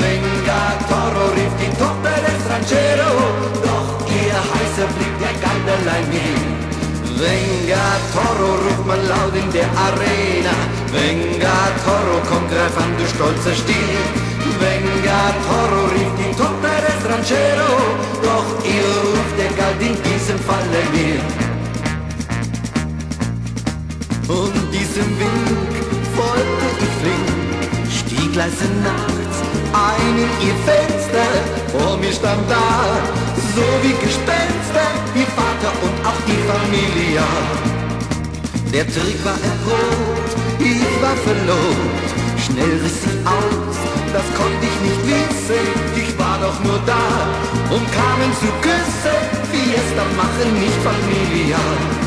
Venga Toro, rief die Tochter des Ranchero, doch ihr heißer blieb der Gandelein Venga Toro ruft man laut in der Arena, Venga Toro, komm greif an, du stolzer Stier. Vengatoro rief die Tochter des Ranchero, doch ihr Ruf, der galt in diesem Falle mir. Und diesem Wind stieg leise nachts ein in ihr Fenster. Vor mir stand da, so wie Gespenster, ihr Vater und auch die Familie. Der Trick war erprobt, ich war verlobt. Schnell riss ich aus, das konnte ich nicht wissen. Ich war doch nur da und kamen zu küssen. Fiesta machen, nicht Familia.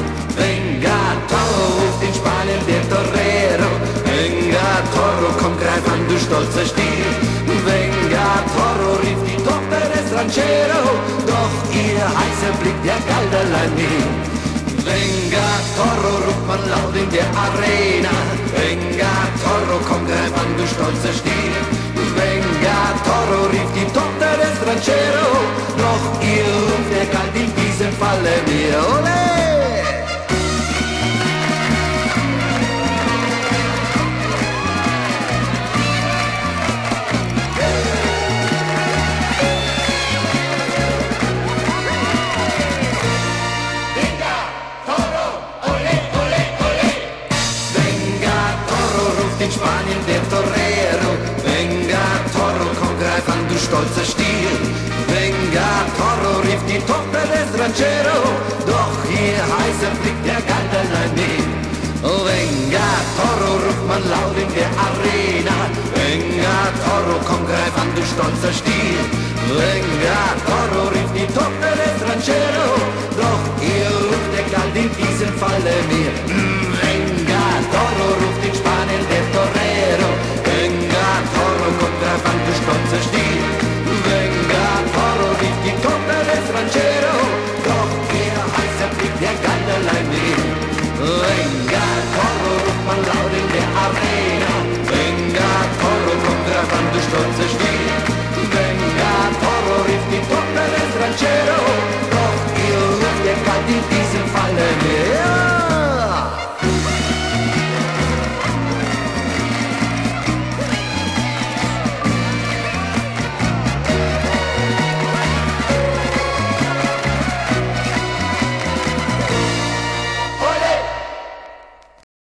Stolzer Stier. Venga Toro rief die Tochter des Ranchero. Doch ihr heißer Blick, der galt allein mir. Venga Toro ruft man laut in der Arena. Venga Toro, komm greif an, du stolzer Stier. Venga Toro rief die Tochter des Ranchero. Doch ihr Ruf, der galt in diesem Falle mir. Ole! In Spanien der Torero. Venga Toro, komm greif an, du stolzer Stier. Venga Toro rief die Tochter des Ranchero. Doch hier heißer Blick der galt allein mir. Oh, Venga Toro ruft man laut in der Arena. Venga Toro, komm greif an, du stolzer Stier. Venga Toro reason for